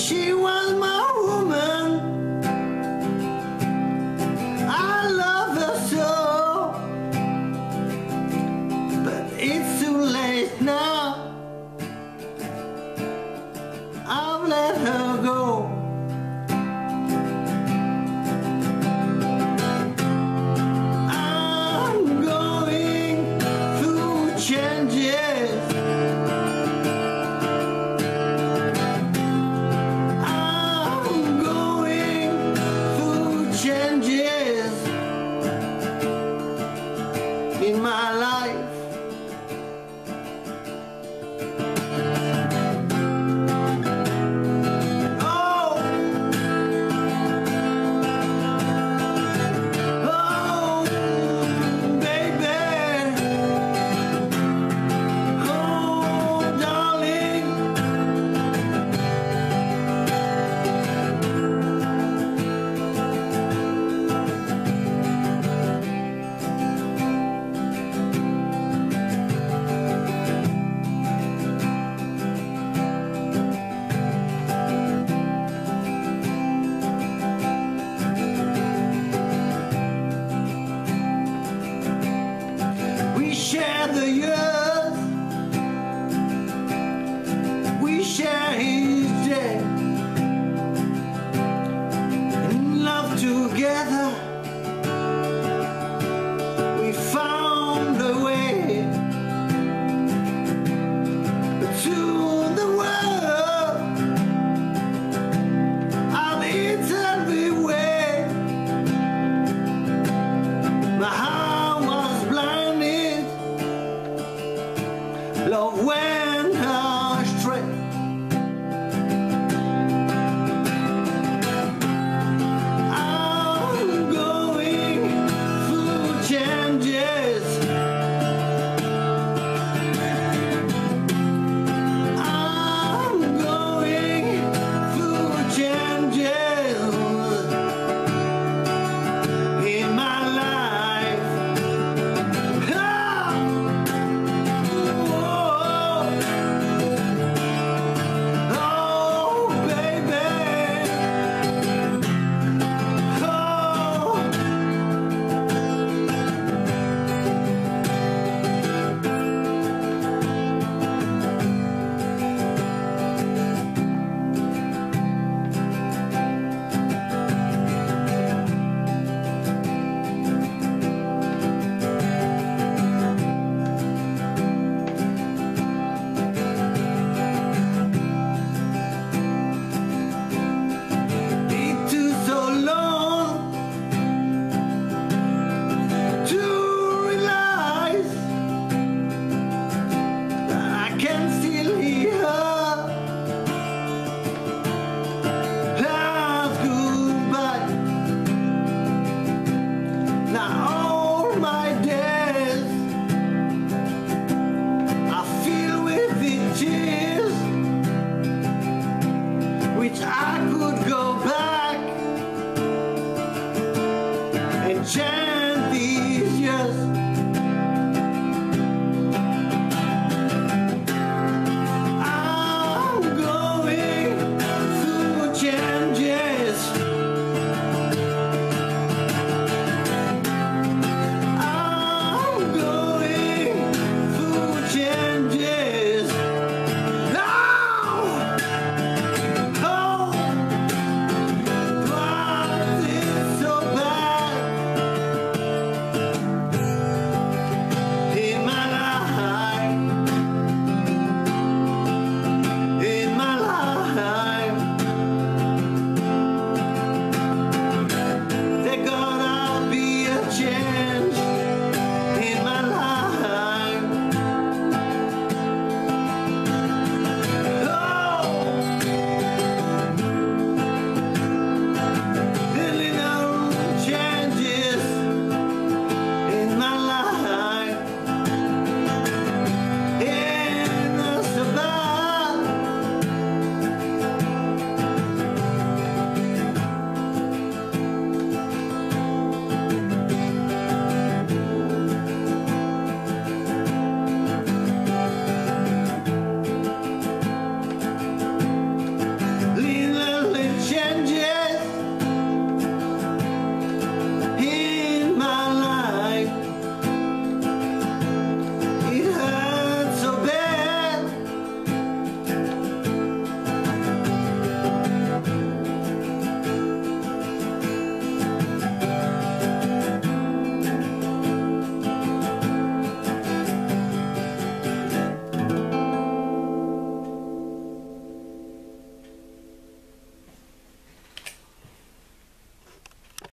She was my woman. I love her so, but it's too late now. Share the earth. shine.